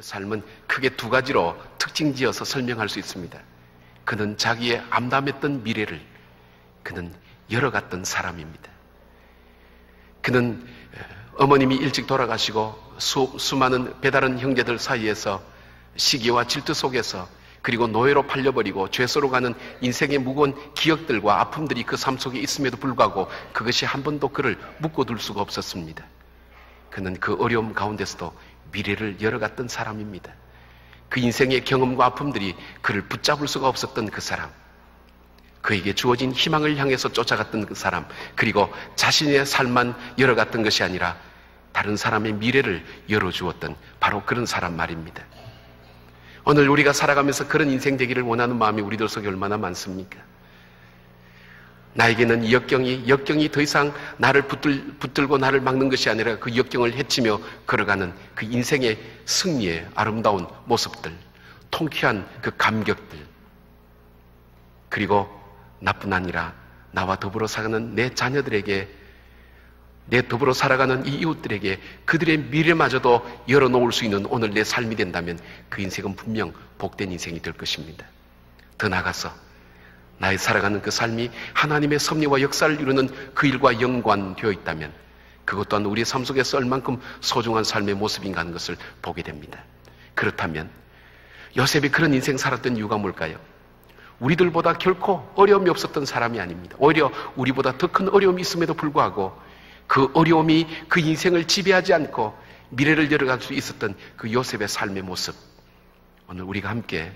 삶은 크게 두 가지로 특징 지어서 설명할 수 있습니다. 그는 자기의 암담했던 미래를 그는 열어갔던 사람입니다. 그는 어머님이 일찍 돌아가시고 수, 수많은 배다른 형제들 사이에서 시기와 질투 속에서 그리고 노예로 팔려버리고 죄소로 가는 인생의 무거운 기억들과 아픔들이 그 삶 속에 있음에도 불구하고 그것이 한 번도 그를 묶어둘 수가 없었습니다. 그는 그 어려움 가운데서도 미래를 열어갔던 사람입니다. 그 인생의 경험과 아픔들이 그를 붙잡을 수가 없었던 그 사람. 그에게 주어진 희망을 향해서 쫓아갔던 그 사람. 그리고 자신의 삶만 열어갔던 것이 아니라 다른 사람의 미래를 열어주었던 바로 그런 사람 말입니다. 오늘 우리가 살아가면서 그런 인생 되기를 원하는 마음이 우리들 속에 얼마나 많습니까? 나에게는 역경이, 역경이 더 이상 나를 붙들, 붙들고 나를 막는 것이 아니라 그 역경을 헤치며 걸어가는 그 인생의 승리의 아름다운 모습들, 통쾌한 그 감격들, 그리고 나뿐 아니라 나와 더불어 살아가는 내 자녀들에게 내 더불어 살아가는 이 이웃들에게 그들의 미래마저도 열어놓을 수 있는 오늘 내 삶이 된다면 그 인생은 분명 복된 인생이 될 것입니다. 더 나아가서 나의 살아가는 그 삶이 하나님의 섭리와 역사를 이루는 그 일과 연관되어 있다면 그것 또한 우리의 삶 속에서 얼만큼 소중한 삶의 모습인가 하는 것을 보게 됩니다. 그렇다면 요셉이 그런 인생 살았던 이유가 뭘까요? 우리들보다 결코 어려움이 없었던 사람이 아닙니다. 오히려 우리보다 더 큰 어려움이 있음에도 불구하고 그 어려움이 그 인생을 지배하지 않고 미래를 열어갈 수 있었던 그 요셉의 삶의 모습. 오늘 우리가 함께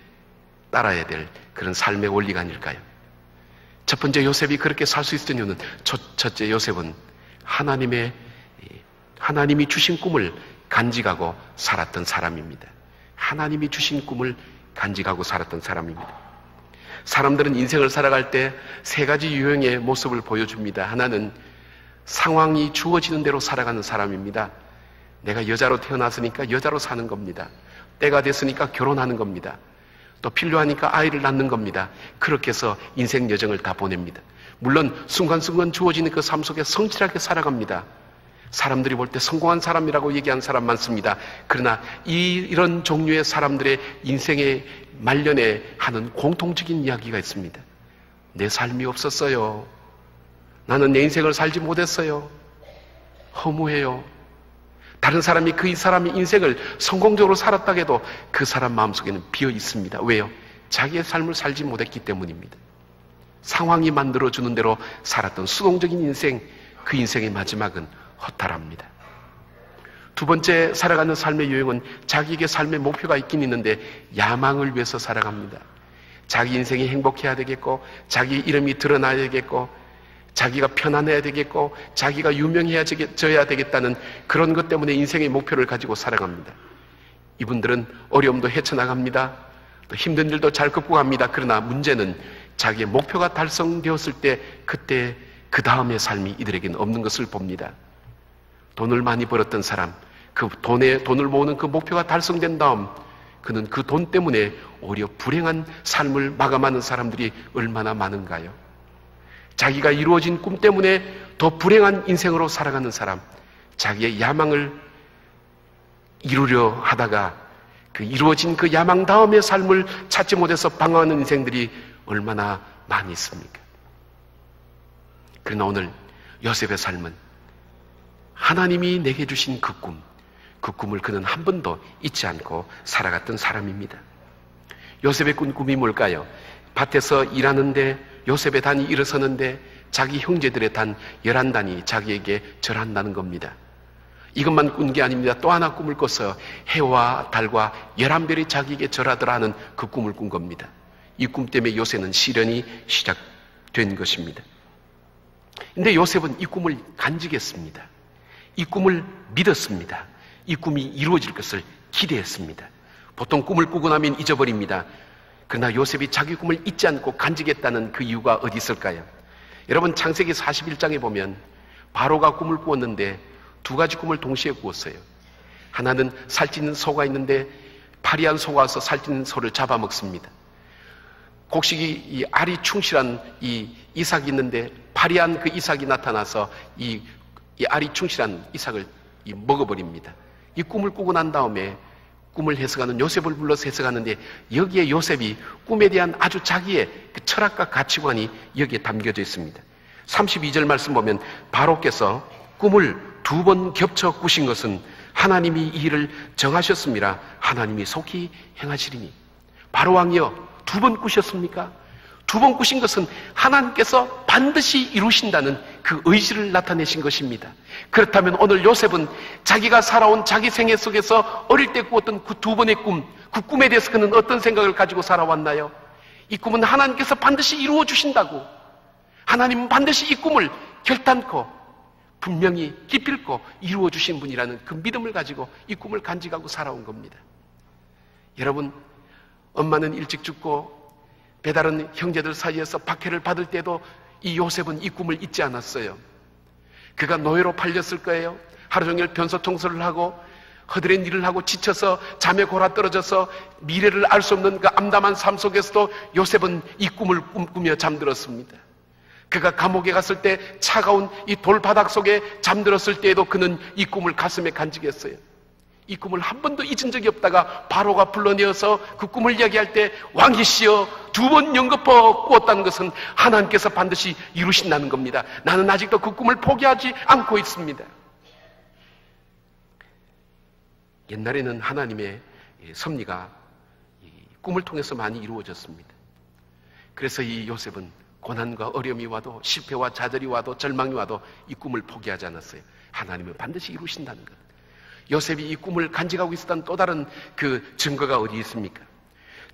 따라야 될 그런 삶의 원리가 아닐까요? 첫 번째 요셉이 그렇게 살 수 있었던 이유는 첫 째 요셉은 하나님의 하나님이 주신 꿈을 간직하고 살았던 사람입니다. 하나님이 주신 꿈을 간직하고 살았던 사람입니다. 사람들은 인생을 살아갈 때 세 가지 유형의 모습을 보여줍니다. 하나는 상황이 주어지는 대로 살아가는 사람입니다. 내가 여자로 태어났으니까 여자로 사는 겁니다. 때가 됐으니까 결혼하는 겁니다. 또 필요하니까 아이를 낳는 겁니다. 그렇게 해서 인생 여정을 다 보냅니다. 물론 순간순간 주어지는 그 삶 속에 성실하게 살아갑니다. 사람들이 볼 때 성공한 사람이라고 얘기한 사람 많습니다. 그러나 이, 이런 종류의 사람들의 인생의 말년에 하는 공통적인 이야기가 있습니다. 내 삶이 없었어요. 나는 내 인생을 살지 못했어요. 허무해요. 다른 사람이 그 사람의 인생을 성공적으로 살았다 해도 그 사람 마음속에는 비어 있습니다. 왜요? 자기의 삶을 살지 못했기 때문입니다. 상황이 만들어주는 대로 살았던 수동적인 인생, 그 인생의 마지막은 허탈합니다. 두 번째 살아가는 삶의 유형은 자기에게 삶의 목표가 있긴 있는데 야망을 위해서 살아갑니다. 자기 인생이 행복해야 되겠고, 자기 이름이 드러나야 되겠고, 자기가 편안해야 되겠고 자기가 유명해져야 되겠다는 그런 것 때문에 인생의 목표를 가지고 살아갑니다. 이분들은 어려움도 헤쳐나갑니다. 또 힘든 일도 잘 극복합니다. 그러나 문제는 자기의 목표가 달성되었을 때 그때 그 다음의 삶이 이들에게는 없는 것을 봅니다. 돈을 많이 벌었던 사람, 그 돈에 돈을 모으는 그 목표가 달성된 다음 그는 그 돈 때문에 오히려 불행한 삶을 마감하는 사람들이 얼마나 많은가요? 자기가 이루어진 꿈 때문에 더 불행한 인생으로 살아가는 사람, 자기의 야망을 이루려 하다가 그 이루어진 그 야망 다음의 삶을 찾지 못해서 방황하는 인생들이 얼마나 많이 있습니까? 그러나 오늘 요셉의 삶은 하나님이 내게 주신 그 꿈, 그 꿈을 그는 한 번도 잊지 않고 살아갔던 사람입니다. 요셉의 꾼 꿈이 뭘까요? 밭에서 일하는데 요셉의 단이 일어서는데 자기 형제들의 단 열한 단이 자기에게 절한다는 겁니다. 이것만 꾼 게 아닙니다. 또 하나 꿈을 꿔서 해와 달과 열한 별이 자기에게 절하더라 하는 그 꿈을 꾼 겁니다. 이 꿈 때문에 요셉은 시련이 시작된 것입니다. 근데 요셉은 이 꿈을 간직했습니다. 이 꿈을 믿었습니다. 이 꿈이 이루어질 것을 기대했습니다. 보통 꿈을 꾸고 나면 잊어버립니다. 그러나 요셉이 자기 꿈을 잊지 않고 간직했다는 그 이유가 어디 있을까요? 여러분 창세기 41장에 보면 바로가 꿈을 꾸었는데 두 가지 꿈을 동시에 꾸었어요. 하나는 살찌는 소가 있는데 파리한 소가 와서 살찌는 소를 잡아먹습니다. 곡식이 이 알이 충실한 이 이삭이 있는데 파리한 그 이삭이 나타나서 이, 이 알이 충실한 이삭을 이 먹어버립니다. 이 꿈을 꾸고 난 다음에 꿈을 해석하는 요셉을 불러서 해석하는데 여기에 요셉이 꿈에 대한 아주 자기의 그 철학과 가치관이 여기에 담겨져 있습니다. 32절 말씀 보면 바로께서 꿈을 두 번 겹쳐 꾸신 것은 하나님이 이 일을 정하셨습니다. 하나님이 속히 행하시리니. 바로 왕이여 두 번 꾸셨습니까? 두 번 꾸신 것은 하나님께서 반드시 이루신다는 그 의지를 나타내신 것입니다. 그렇다면 오늘 요셉은 자기가 살아온 자기 생애 속에서 어릴 때 꾸었던 그 두 번의 꿈, 그 꿈에 대해서 그는 어떤 생각을 가지고 살아왔나요? 이 꿈은 하나님께서 반드시 이루어 주신다고. 하나님은 반드시 이 꿈을 결단코 분명히 기필코 이루어 주신 분이라는 그 믿음을 가지고 이 꿈을 간직하고 살아온 겁니다. 여러분, 엄마는 일찍 죽고 배달은 형제들 사이에서 박해를 받을 때도 이 요셉은 이 꿈을 잊지 않았어요. 그가 노예로 팔렸을 거예요. 하루 종일 변소통솔을 하고 허드렛 일을 하고 지쳐서 잠에 골아 떨어져서 미래를 알 수 없는 그 암담한 삶 속에서도 요셉은 이 꿈을 꿈꾸며 잠들었습니다. 그가 감옥에 갔을 때 차가운 이 돌바닥 속에 잠들었을 때에도 그는 이 꿈을 가슴에 간직했어요. 이 꿈을 한 번도 잊은 적이 없다가 바로가 불러내어서 그 꿈을 이야기할 때 왕이시여 두 번 연거푸 꾸었다는 것은 하나님께서 반드시 이루신다는 겁니다. 나는 아직도 그 꿈을 포기하지 않고 있습니다. 옛날에는 하나님의 섭리가 꿈을 통해서 많이 이루어졌습니다. 그래서 이 요셉은 고난과 어려움이 와도 실패와 좌절이 와도 절망이 와도 이 꿈을 포기하지 않았어요. 하나님은 반드시 이루신다는 것. 요셉이 이 꿈을 간직하고 있었던 또 다른 그 증거가 어디 있습니까?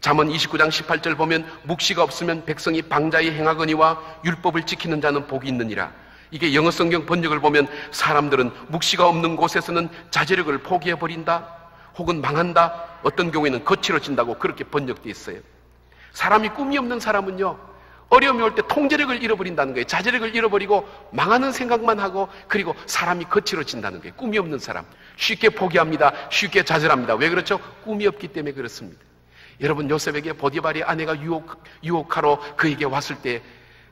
잠언 29장 18절 보면 묵시가 없으면 백성이 방자히 행하거니와 율법을 지키는 자는 복이 있느니라. 이게 영어 성경 번역을 보면 사람들은 묵시가 없는 곳에서는 자제력을 포기해 버린다. 혹은 망한다. 어떤 경우에는 거칠어진다고 그렇게 번역되어 있어요. 사람이 꿈이 없는 사람은요. 어려움이 올 때 통제력을 잃어버린다는 거예요. 자제력을 잃어버리고 망하는 생각만 하고 그리고 사람이 거칠어진다는 거예요. 꿈이 없는 사람. 쉽게 포기합니다. 쉽게 좌절합니다. 왜 그렇죠? 꿈이 없기 때문에 그렇습니다. 여러분 요셉에게 보디발의 아내가 유혹, 유혹하러 그에게 왔을 때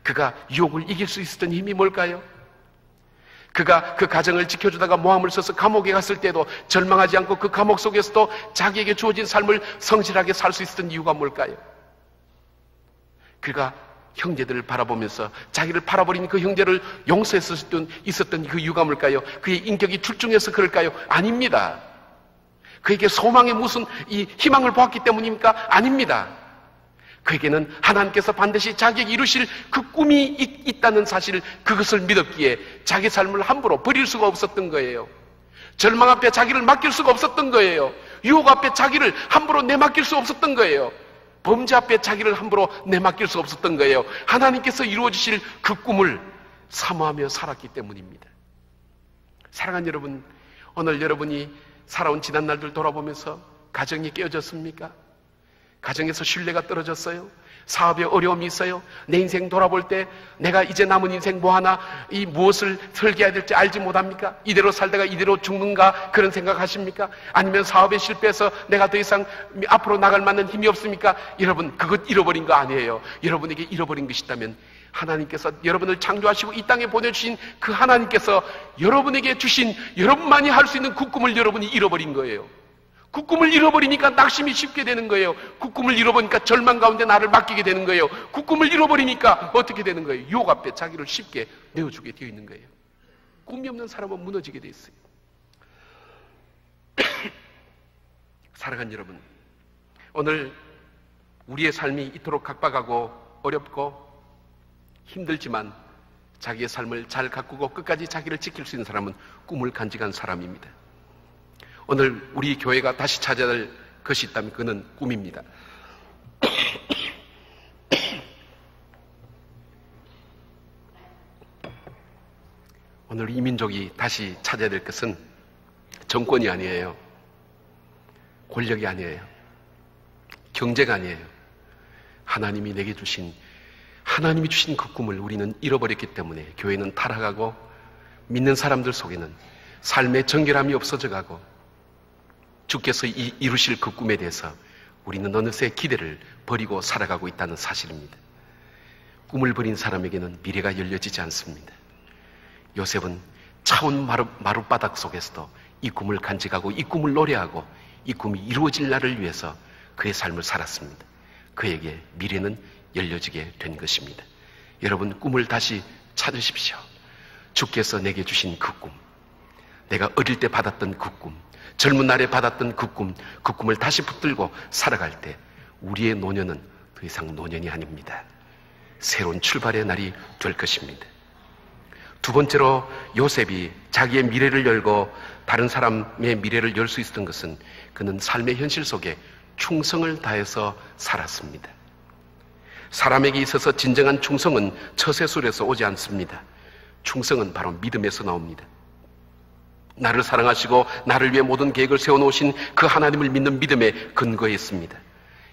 그가 유혹을 이길 수 있었던 힘이 뭘까요? 그가 그 가정을 지켜주다가 모함을 써서 감옥에 갔을 때도 절망하지 않고 그 감옥 속에서도 자기에게 주어진 삶을 성실하게 살 수 있었던 이유가 뭘까요? 그가 형제들을 바라보면서 자기를 바라버린 그 형제를 용서했었던 있었던 그 이유가 뭘까요? 그의 인격이 출중해서 그럴까요? 아닙니다. 그에게 소망의 무슨 이 희망을 보았기 때문입니까? 아닙니다. 그에게는 하나님께서 반드시 자기에게 이루실 그 꿈이 있, 다는 사실 그것을 믿었기에 자기 삶을 함부로 버릴 수가 없었던 거예요. 절망 앞에 자기를 맡길 수가 없었던 거예요. 유혹 앞에 자기를 함부로 내맡길 수 없었던 거예요. 범죄 앞에 자기를 함부로 내맡길 수 없었던 거예요. 하나님께서 이루어 주실 그 꿈을 사모하며 살았기 때문입니다. 사랑하는 여러분, 오늘 여러분이 살아온 지난 날들 돌아보면서 가정이 깨어졌습니까? 가정에서 신뢰가 떨어졌어요? 사업에 어려움이 있어요? 내 인생 돌아볼 때 내가 이제 남은 인생 뭐 하나 이 무엇을 설계해야 될지 알지 못합니까? 이대로 살다가 이대로 죽는가 그런 생각 하십니까? 아니면 사업에 실패해서 내가 더 이상 앞으로 나갈 만한 힘이 없습니까? 여러분 그것 잃어버린 거 아니에요. 여러분에게 잃어버린 것이 있다면 하나님께서 여러분을 창조하시고 이 땅에 보내주신 그 하나님께서 여러분에게 주신 여러분만이 할 수 있는 그 꿈을 여러분이 잃어버린 거예요. 그 꿈을 잃어버리니까 낙심이 쉽게 되는 거예요. 그 꿈을 잃어버리니까 절망 가운데 나를 맡기게 되는 거예요. 그 꿈을 잃어버리니까 어떻게 되는 거예요? 유혹 앞에 자기를 쉽게 내어주게 되어 있는 거예요. 꿈이 없는 사람은 무너지게 되어 있어요. 사랑하는 여러분, 오늘 우리의 삶이 이토록 각박하고 어렵고 힘들지만 자기의 삶을 잘 가꾸고 끝까지 자기를 지킬 수 있는 사람은 꿈을 간직한 사람입니다. 오늘 우리 교회가 다시 찾아야 할 것이 있다면 그는 꿈입니다. 오늘 이 민족이 다시 찾아야 될 것은 정권이 아니에요. 권력이 아니에요. 경제가 아니에요. 하나님이 내게 주신 하나님이 주신 그 꿈을 우리는 잃어버렸기 때문에 교회는 타락하고 믿는 사람들 속에는 삶의 정결함이 없어져 가고 주께서 이, 이루실 그 꿈에 대해서 우리는 어느새 기대를 버리고 살아가고 있다는 사실입니다. 꿈을 버린 사람에게는 미래가 열려지지 않습니다. 요셉은 차운 마루, 마룻바닥 속에서도 이 꿈을 간직하고 이 꿈을 노래하고 이 꿈이 이루어질 날을 위해서 그의 삶을 살았습니다. 그에게 미래는 열려지게 된 것입니다. 여러분 꿈을 다시 찾으십시오. 주께서 내게 주신 그 꿈, 내가 어릴 때 받았던 그 꿈, 젊은 날에 받았던 그 꿈, 그 꿈을 다시 붙들고 살아갈 때 우리의 노년은 더 이상 노년이 아닙니다. 새로운 출발의 날이 될 것입니다. 두 번째로 요셉이 자기의 미래를 열고 다른 사람의 미래를 열 수 있었던 것은 그는 삶의 현실 속에 충성을 다해서 살았습니다. 사람에게 있어서 진정한 충성은 처세술에서 오지 않습니다. 충성은 바로 믿음에서 나옵니다. 나를 사랑하시고 나를 위해 모든 계획을 세워놓으신 그 하나님을 믿는 믿음에 근거해 있습니다.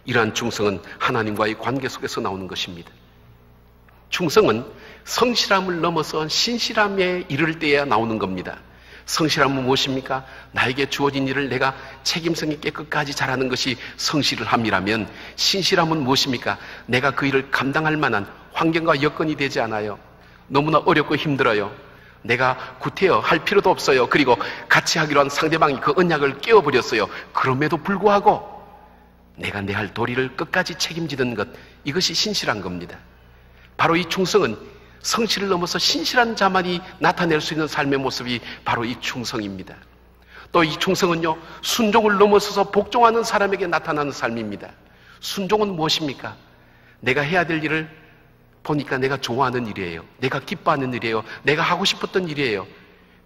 이러한 충성은 하나님과의 관계 속에서 나오는 것입니다. 충성은 성실함을 넘어서 신실함에 이를 때야 나오는 겁니다. 성실함은 무엇입니까? 나에게 주어진 일을 내가 책임성 있게 끝까지 잘하는 것이 성실을 함이라면 신실함은 무엇입니까? 내가 그 일을 감당할 만한 환경과 여건이 되지 않아요. 너무나 어렵고 힘들어요. 내가 구태여 할 필요도 없어요. 그리고 같이 하기로 한 상대방이 그 언약을 깨워버렸어요. 그럼에도 불구하고 내가 내 할 도리를 끝까지 책임지는 것, 이것이 신실한 겁니다. 바로 이 충성은 성실을 넘어서 신실한 자만이 나타낼 수 있는 삶의 모습이 바로 이 충성입니다. 또 이 충성은요, 순종을 넘어서서 복종하는 사람에게 나타나는 삶입니다. 순종은 무엇입니까? 내가 해야 될 일을 보니까 내가 좋아하는 일이에요. 내가 기뻐하는 일이에요. 내가 하고 싶었던 일이에요.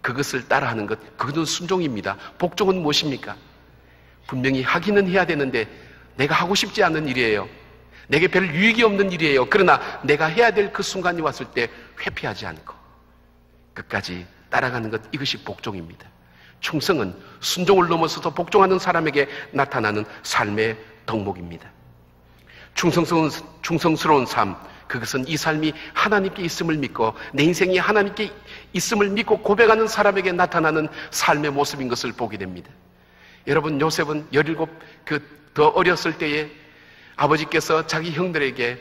그것을 따라하는 것, 그것은 순종입니다. 복종은 무엇입니까? 분명히 하기는 해야 되는데 내가 하고 싶지 않은 일이에요. 내게 별 유익이 없는 일이에요. 그러나 내가 해야 될 그 순간이 왔을 때 회피하지 않고 끝까지 따라가는 것 이것이 복종입니다. 충성은 순종을 넘어서서 복종하는 사람에게 나타나는 삶의 덕목입니다. 충성스러운, 충성스러운 삶, 그것은 이 삶이 하나님께 있음을 믿고 내 인생이 하나님께 있음을 믿고 고백하는 사람에게 나타나는 삶의 모습인 것을 보게 됩니다. 여러분, 요셉은 17, 그 더 어렸을 때에 아버지께서 자기 형들에게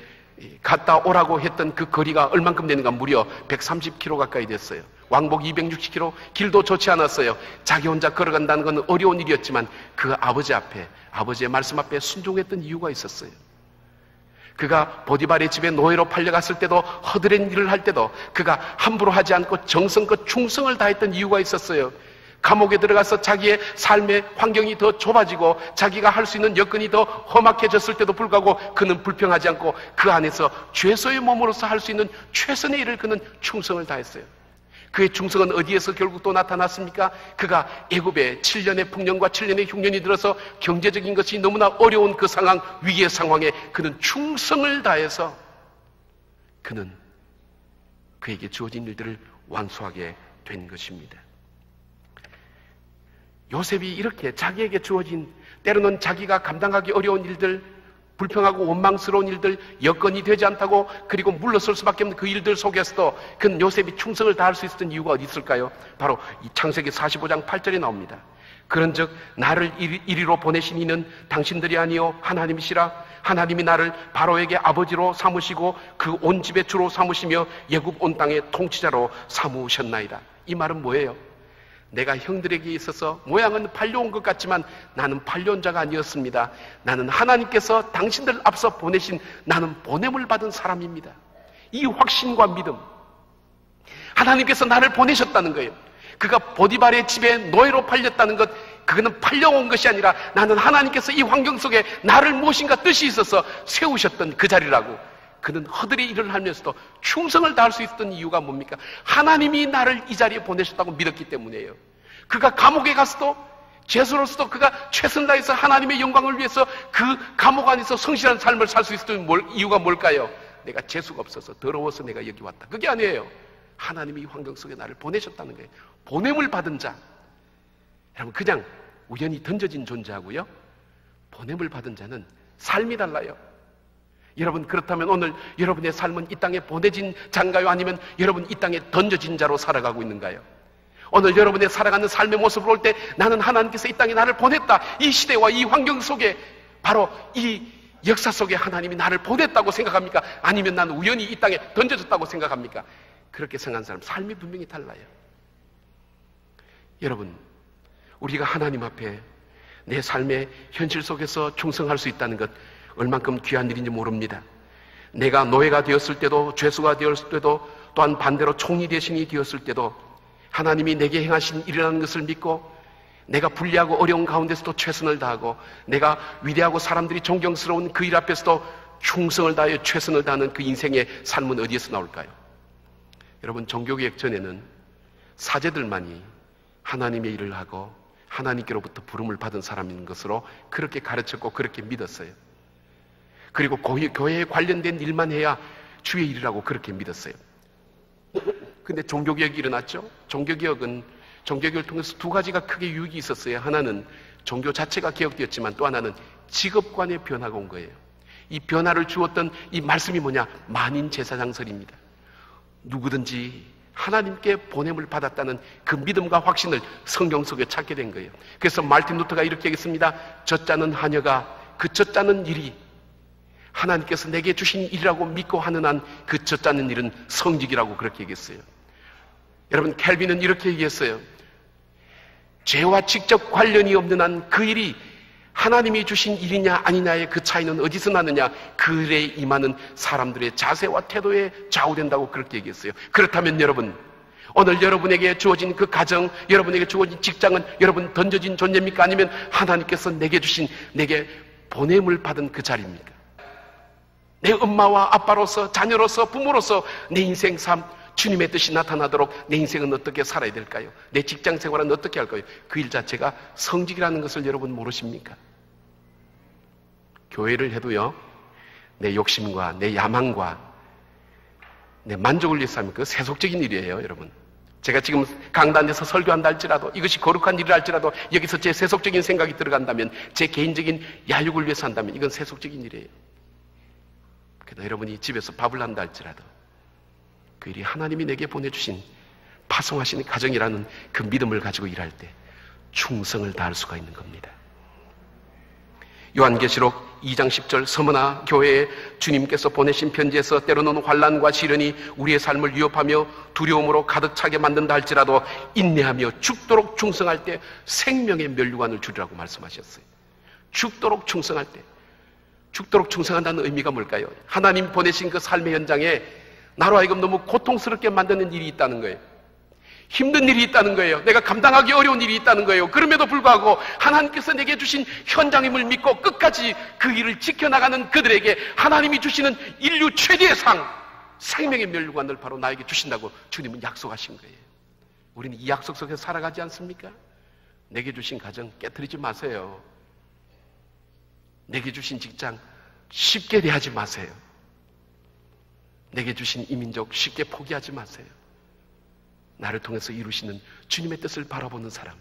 갔다 오라고 했던 그 거리가 얼만큼 되는가 무려 130km 가까이 됐어요. 왕복 260km 길도 좋지 않았어요. 자기 혼자 걸어간다는 건 어려운 일이었지만 그 아버지 앞에 아버지의 말씀 앞에 순종했던 이유가 있었어요. 그가 보디발의 집에 노예로 팔려갔을 때도 허드렛 일을 할 때도 그가 함부로 하지 않고 정성껏 충성을 다했던 이유가 있었어요. 감옥에 들어가서 자기의 삶의 환경이 더 좁아지고 자기가 할 수 있는 여건이 더 험악해졌을 때도 불구하고 그는 불평하지 않고 그 안에서 죄소의 몸으로서 할 수 있는 최선의 일을 그는 충성을 다했어요. 그의 충성은 어디에서 결국 또 나타났습니까? 그가 애굽에 7년의 풍년과 7년의 흉년이 들어서 경제적인 것이 너무나 어려운 그 상황, 위기의 상황에 그는 충성을 다해서 그는 그에게 주어진 일들을 완수하게 된 것입니다. 요셉이 이렇게 자기에게 주어진 때로는 자기가 감당하기 어려운 일들, 불평하고 원망스러운 일들, 여건이 되지 않다고 그리고 물러설 수밖에 없는 그 일들 속에서도 그 요셉이 충성을 다할 수 있었던 이유가 어디 있을까요? 바로 이 창세기 45장 8절에 나옵니다. 그런즉 나를 이리로 보내신 이는 당신들이 아니요 하나님이시라 하나님이 나를 바로에게 아버지로 삼으시고 그 온 집의 주로 삼으시며 예굽 온 땅의 통치자로 삼으셨나이다. 이 말은 뭐예요? 내가 형들에게 있어서 모양은 팔려온 것 같지만 나는 팔려온 자가 아니었습니다. 나는 하나님께서 당신들 앞서 보내신 나는 보냄을 받은 사람입니다. 이 확신과 믿음. 하나님께서 나를 보내셨다는 거예요. 그가 보디발의 집에 노예로 팔렸다는 것, 그거는 팔려온 것이 아니라 나는 하나님께서 이 환경 속에 나를 무엇인가 뜻이 있어서 세우셨던 그 자리라고. 그는 허들이 일을 하면서도 충성을 다할 수 있었던 이유가 뭡니까? 하나님이 나를 이 자리에 보내셨다고 믿었기 때문이에요. 그가 감옥에 갔어도 죄수로서도 그가 최선 다해서 하나님의 영광을 위해서 그 감옥 안에서 성실한 삶을 살 수 있었던 뭘, 이유가 뭘까요? 내가 재수가 없어서 더러워서 내가 여기 왔다. 그게 아니에요. 하나님이 이 환경 속에 나를 보내셨다는 거예요. 보냄을 받은 자. 여러분, 그냥 우연히 던져진 존재하고요. 보냄을 받은 자는 삶이 달라요. 여러분 그렇다면 오늘 여러분의 삶은 이 땅에 보내진 장가요? 아니면 여러분 이 땅에 던져진 자로 살아가고 있는가요? 오늘 여러분의 살아가는 삶의 모습을 볼 때 나는 하나님께서 이 땅에 나를 보냈다. 이 시대와 이 환경 속에 바로 이 역사 속에 하나님이 나를 보냈다고 생각합니까? 아니면 나는 우연히 이 땅에 던져졌다고 생각합니까? 그렇게 생각하는 사람 삶이 분명히 달라요. 여러분, 우리가 하나님 앞에 내 삶의 현실 속에서 충성할 수 있다는 것 얼만큼 귀한 일인지 모릅니다. 내가 노예가 되었을 때도 죄수가 되었을 때도 또한 반대로 총리 대신이 되었을 때도 하나님이 내게 행하신 일이라는 것을 믿고 내가 불리하고 어려운 가운데서도 최선을 다하고 내가 위대하고 사람들이 존경스러운 그 일 앞에서도 충성을 다하여 최선을 다하는 그 인생의 삶은 어디에서 나올까요? 여러분 종교개혁 전에는 사제들만이 하나님의 일을 하고 하나님께로부터 부름을 받은 사람인 것으로 그렇게 가르쳤고 그렇게 믿었어요. 그리고 교회에 관련된 일만 해야 주의 일이라고 그렇게 믿었어요. 근데 종교개혁이 일어났죠. 종교개혁은 종교개혁을 통해서 두 가지가 크게 유익이 있었어요. 하나는 종교 자체가 개혁되었지만 또 하나는 직업관의 변화가 온 거예요. 이 변화를 주었던 이 말씀이 뭐냐? 만인 제사장설입니다. 누구든지 하나님께 보냄을 받았다는 그 믿음과 확신을 성경 속에 찾게 된 거예요. 그래서 말틴 루터가 이렇게 했습니다. 젖자는 하녀가 그 젖자는 일이 하나님께서 내게 주신 일이라고 믿고 하는 한 그 젖자는 일은 성직이라고 그렇게 얘기했어요. 여러분 켈빈은 이렇게 얘기했어요. 죄와 직접 관련이 없는 한 그 일이 하나님이 주신 일이냐 아니냐의 그 차이는 어디서 나느냐 그 일에 임하는 사람들의 자세와 태도에 좌우된다고 그렇게 얘기했어요. 그렇다면 여러분 오늘 여러분에게 주어진 그 가정, 여러분에게 주어진 직장은 여러분 던져진 존재입니까? 아니면 하나님께서 내게 주신 내게 보냄을 받은 그 자리입니까? 내 엄마와 아빠로서 자녀로서 부모로서 내 인생 삶 주님의 뜻이 나타나도록 내 인생은 어떻게 살아야 될까요? 내 직장 생활은 어떻게 할까요? 그 일 자체가 성직이라는 것을 여러분 모르십니까? 교회를 해도요, 내 욕심과 내 야망과 내 만족을 위해서 하면 그 세속적인 일이에요, 여러분. 제가 지금 강단에서 설교한다 할지라도 이것이 거룩한 일을 할지라도 여기서 제 세속적인 생각이 들어간다면 제 개인적인 야육을 위해서 한다면 이건 세속적인 일이에요. 그러나 여러분이 집에서 밥을 한다 할지라도 그 일이 하나님이 내게 보내주신 파송하신 가정이라는 그 믿음을 가지고 일할 때 충성을 다할 수가 있는 겁니다. 요한계시록 2장 10절 서머나 교회에 주님께서 보내신 편지에서 때로는 환란과 시련이 우리의 삶을 위협하며 두려움으로 가득 차게 만든다 할지라도 인내하며 죽도록 충성할 때 생명의 면류관을 주리라고 말씀하셨어요. 죽도록 충성할 때 죽도록 충성한다는 의미가 뭘까요? 하나님 보내신 그 삶의 현장에 나로 하여금 너무 고통스럽게 만드는 일이 있다는 거예요. 힘든 일이 있다는 거예요. 내가 감당하기 어려운 일이 있다는 거예요. 그럼에도 불구하고 하나님께서 내게 주신 현장임을 믿고 끝까지 그 일을 지켜나가는 그들에게 하나님이 주시는 인류 최대의 상, 생명의 멸류관을 바로 나에게 주신다고 주님은 약속하신 거예요. 우리는 이 약속 속에 살아가지 않습니까? 내게 주신 가정 깨뜨리지 마세요. 내게 주신 직장 쉽게 대하지 마세요. 내게 주신 이 민족 쉽게 포기하지 마세요. 나를 통해서 이루시는 주님의 뜻을 바라보는 사람.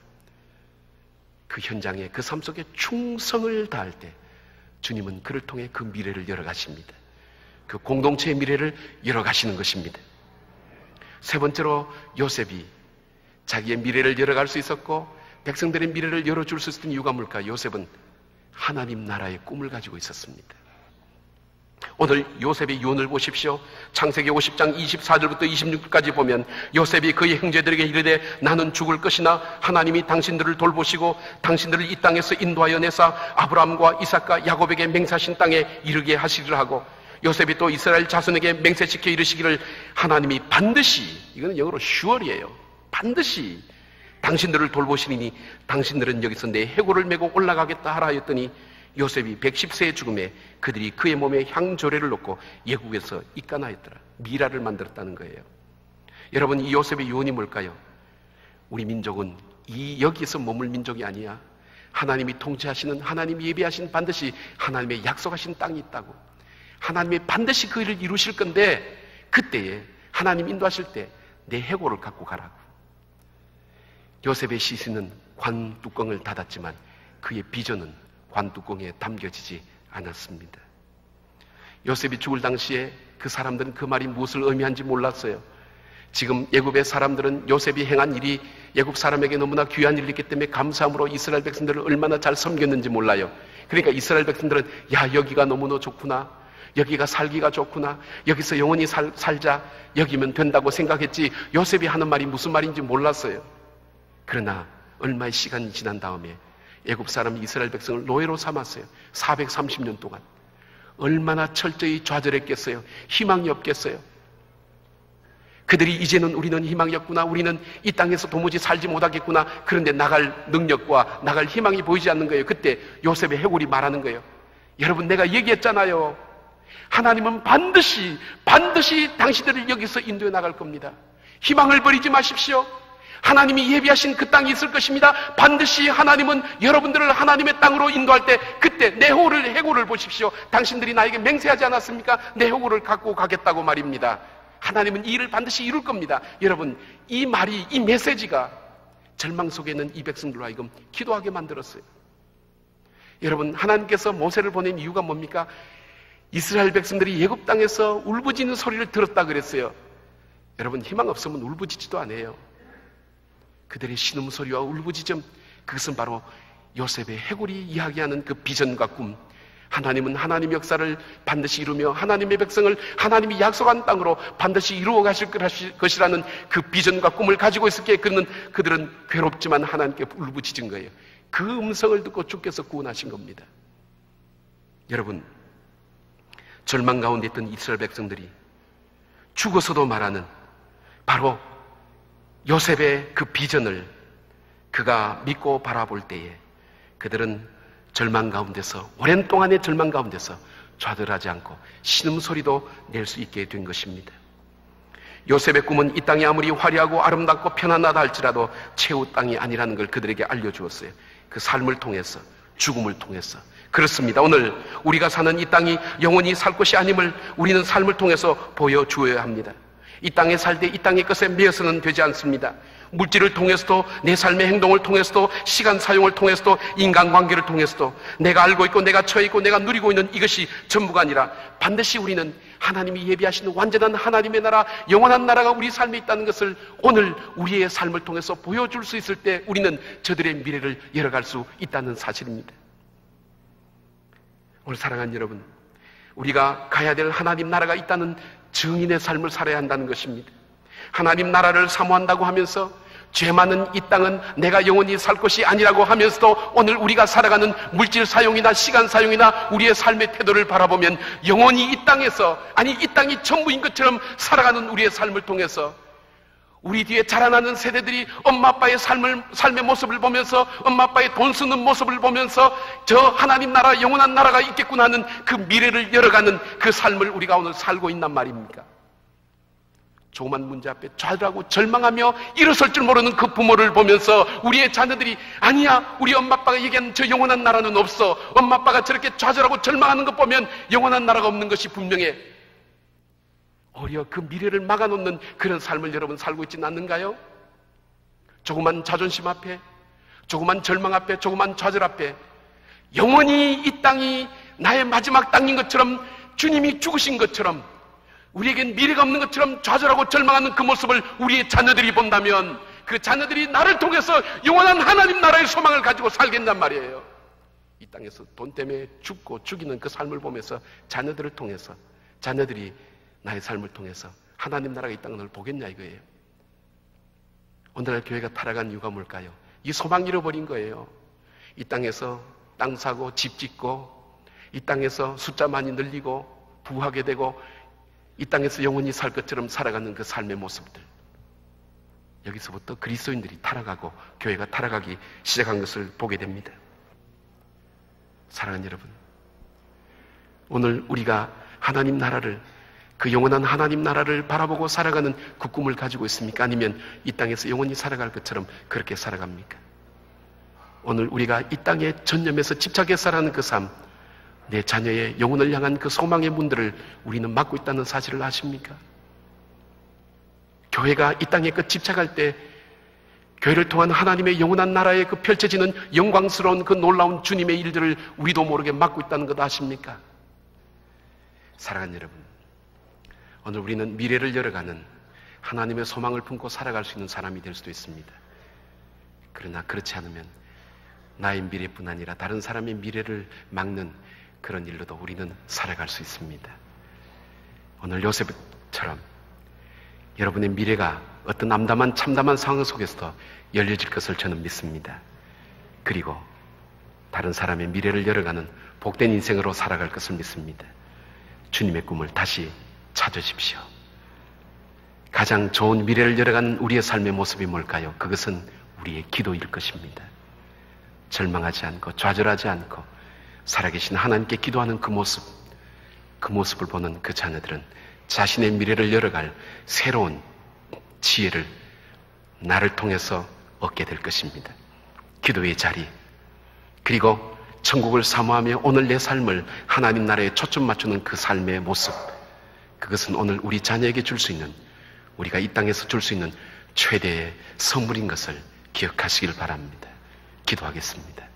그 현장에 그 삶 속에 충성을 다할 때 주님은 그를 통해 그 미래를 열어가십니다. 그 공동체의 미래를 열어가시는 것입니다. 세 번째로 요셉이 자기의 미래를 열어갈 수 있었고 백성들의 미래를 열어줄 수 있었던 이유가 뭘까? 요셉은 하나님 나라의 꿈을 가지고 있었습니다. 오늘 요셉의 유언을 보십시오. 창세기 50장 24절부터 26절까지 보면 요셉이 그의 형제들에게 이르되 나는 죽을 것이나 하나님이 당신들을 돌보시고 당신들을 이 땅에서 인도하여 내사 아브라함과 이삭과 야곱에게 맹세하신 땅에 이르게 하시리라 하고 요셉이 또 이스라엘 자손에게 맹세시켜 이르시기를 하나님이 반드시 이거는 영어로 슈얼이에요. 반드시 당신들을 돌보시니 당신들은 여기서 내 해골을 메고 올라가겠다 하라 하였더니 요셉이 110세의 죽음에 그들이 그의 몸에 향조례를 놓고 예국에서 입간하였더라. 미라를 만들었다는 거예요. 여러분 이 요셉의 유언이 뭘까요? 우리 민족은 이 여기서 머물 민족이 아니야. 하나님이 통치하시는 하나님이 예비하신 반드시 하나님의 약속하신 땅이 있다고. 하나님이 반드시 그 일을 이루실 건데 그때에 하나님 인도하실 때 내 해고를 갖고 가라고. 요셉의 시신은 관 뚜껑을 닫았지만 그의 비전은 관 뚜껑에 담겨지지 않았습니다. 요셉이 죽을 당시에 그 사람들은 그 말이 무엇을 의미한지 몰랐어요. 지금 예굽의 사람들은 요셉이 행한 일이 예굽 사람에게 너무나 귀한 일이기 때문에 감사함으로 이스라엘 백성들을 얼마나 잘 섬겼는지 몰라요. 그러니까 이스라엘 백성들은 야 여기가 너무나 좋구나. 여기가 살기가 좋구나. 여기서 영원히 살, 살자. 여기면 된다고 생각했지. 요셉이 하는 말이 무슨 말인지 몰랐어요. 그러나 얼마의 시간이 지난 다음에 애굽 사람 이스라엘 백성을 노예로 삼았어요. 430년 동안. 얼마나 철저히 좌절했겠어요. 희망이 없겠어요. 그들이 이제는 우리는 희망이 없구나. 우리는 이 땅에서 도무지 살지 못하겠구나. 그런데 나갈 능력과 나갈 희망이 보이지 않는 거예요. 그때 요셉의 해골이 말하는 거예요. 여러분, 내가 얘기했잖아요. 하나님은 반드시, 반드시 당신들을 여기서 인도해 나갈 겁니다. 희망을 버리지 마십시오. 하나님이 예비하신 그 땅이 있을 것입니다. 반드시 하나님은 여러분들을 하나님의 땅으로 인도할 때 그때 내 호를 해고를 보십시오. 당신들이 나에게 맹세하지 않았습니까? 내 해고를 갖고 가겠다고 말입니다. 하나님은 이 일을 반드시 이룰 겁니다. 여러분, 이 말이, 이 메시지가 절망 속에 있는 이 백성들로 하여금 기도하게 만들었어요. 여러분, 하나님께서 모세를 보낸 이유가 뭡니까? 이스라엘 백성들이 예굽 땅에서 울부짖는 소리를 들었다 그랬어요. 여러분, 희망 없으면 울부짖지도 않아요. 그들의 신음소리와 울부짖음 그것은 바로 요셉의 해골이 이야기하는 그 비전과 꿈 하나님은 하나님 역사를 반드시 이루며 하나님의 백성을 하나님이 약속한 땅으로 반드시 이루어 가실 것이라는 그 비전과 꿈을 가지고 있었기에 그는 그들은 괴롭지만 하나님께 울부짖은 거예요. 그 음성을 듣고 주께서 구원하신 겁니다. 여러분, 절망 가운데 있던 이스라엘 백성들이 죽어서도 말하는 바로 요셉의 그 비전을 그가 믿고 바라볼 때에 그들은 절망 가운데서 오랜 동안의 절망 가운데서 좌절하지 않고 신음소리도 낼 수 있게 된 것입니다. 요셉의 꿈은 이 땅이 아무리 화려하고 아름답고 편안하다 할지라도 최후 땅이 아니라는 걸 그들에게 알려주었어요. 그 삶을 통해서, 죽음을 통해서. 그렇습니다. 오늘 우리가 사는 이 땅이 영원히 살 곳이 아님을 우리는 삶을 통해서 보여주어야 합니다. 이 땅에 살 때 이 땅의 것에 매여서는 되지 않습니다. 물질을 통해서도 내 삶의 행동을 통해서도 시간 사용을 통해서도 인간관계를 통해서도 내가 알고 있고 내가 처해 있고 내가 누리고 있는 이것이 전부가 아니라 반드시 우리는 하나님이 예비하시는 완전한 하나님의 나라 영원한 나라가 우리 삶에 있다는 것을 오늘 우리의 삶을 통해서 보여줄 수 있을 때 우리는 저들의 미래를 열어갈 수 있다는 사실입니다. 오늘 사랑하는 여러분 우리가 가야 될 하나님 나라가 있다는 증인의 삶을 살아야 한다는 것입니다. 하나님 나라를 사모한다고 하면서 죄 많은 이 땅은 내가 영원히 살 것이 아니라고 하면서도 오늘 우리가 살아가는 물질 사용이나 시간 사용이나 우리의 삶의 태도를 바라보면 영원히 이 땅에서 아니 이 땅이 전부인 것처럼 살아가는 우리의 삶을 통해서 우리 뒤에 자라나는 세대들이 엄마 아빠의 삶을, 삶의 모습을 보면서 엄마 아빠의 돈 쓰는 모습을 보면서 저 하나님 나라 영원한 나라가 있겠구나 하는 그 미래를 열어가는 그 삶을 우리가 오늘 살고 있단 말입니까? 조그만 문제 앞에 좌절하고 절망하며 일어설 줄 모르는 그 부모를 보면서 우리의 자녀들이 아니야 우리 엄마 아빠가 얘기한 저 영원한 나라는 없어 엄마 아빠가 저렇게 좌절하고 절망하는 것 보면 영원한 나라가 없는 것이 분명해 어려 그 미래를 막아놓는 그런 삶을 여러분 살고 있지는 않는가요? 조그만 자존심 앞에, 조그만 절망 앞에, 조그만 좌절 앞에 영원히 이 땅이 나의 마지막 땅인 것처럼 주님이 죽으신 것처럼 우리에겐 미래가 없는 것처럼 좌절하고 절망하는 그 모습을 우리의 자녀들이 본다면 그 자녀들이 나를 통해서 영원한 하나님 나라의 소망을 가지고 살겠단 말이에요. 이 땅에서 돈 때문에 죽고 죽이는 그 삶을 보면서 자녀들을 통해서 자녀들이 나의 삶을 통해서 하나님 나라가 이 땅을 보겠냐 이거예요. 오늘날 교회가 타락한 이유가 뭘까요? 이 소망 잃어버린 거예요. 이 땅에서 땅 사고 집 짓고 이 땅에서 숫자 많이 늘리고 부하게 되고 이 땅에서 영원히 살 것처럼 살아가는 그 삶의 모습들. 여기서부터 그리스도인들이 타락하고 교회가 타락하기 시작한 것을 보게 됩니다. 사랑하는 여러분, 오늘 우리가 하나님 나라를 그 영원한 하나님 나라를 바라보고 살아가는 그 꿈을 가지고 있습니까? 아니면 이 땅에서 영원히 살아갈 것처럼 그렇게 살아갑니까? 오늘 우리가 이 땅에 전념해서 집착해 살아가는 그 삶, 내 자녀의 영혼을 향한 그 소망의 문들을 우리는 막고 있다는 사실을 아십니까? 교회가 이 땅에 그 집착할 때 교회를 통한 하나님의 영원한 나라에 그 펼쳐지는 영광스러운 그 놀라운 주님의 일들을 우리도 모르게 막고 있다는 것 아십니까? 사랑하는 여러분, 오늘 우리는 미래를 열어가는 하나님의 소망을 품고 살아갈 수 있는 사람이 될 수도 있습니다. 그러나 그렇지 않으면 나의 미래뿐 아니라 다른 사람의 미래를 막는 그런 일로도 우리는 살아갈 수 있습니다. 오늘 요셉처럼 여러분의 미래가 어떤 암담한 참담한 상황 속에서도 열려질 것을 저는 믿습니다. 그리고 다른 사람의 미래를 열어가는 복된 인생으로 살아갈 것을 믿습니다. 주님의 꿈을 다시 찾으십시오. 가장 좋은 미래를 열어가는 우리의 삶의 모습이 뭘까요? 그것은 우리의 기도일 것입니다. 절망하지 않고 좌절하지 않고 살아계신 하나님께 기도하는 그 모습, 그 모습을 보는 그 자녀들은 자신의 미래를 열어갈 새로운 지혜를 나를 통해서 얻게 될 것입니다. 기도의 자리, 그리고 천국을 사모하며 오늘 내 삶을 하나님 나라에 초점 맞추는 그 삶의 모습, 그것은 오늘 우리 자녀에게 줄 수 있는 우리가 이 땅에서 줄 수 있는 최대의 선물인 것을 기억하시길 바랍니다. 기도하겠습니다.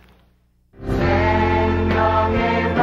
생명의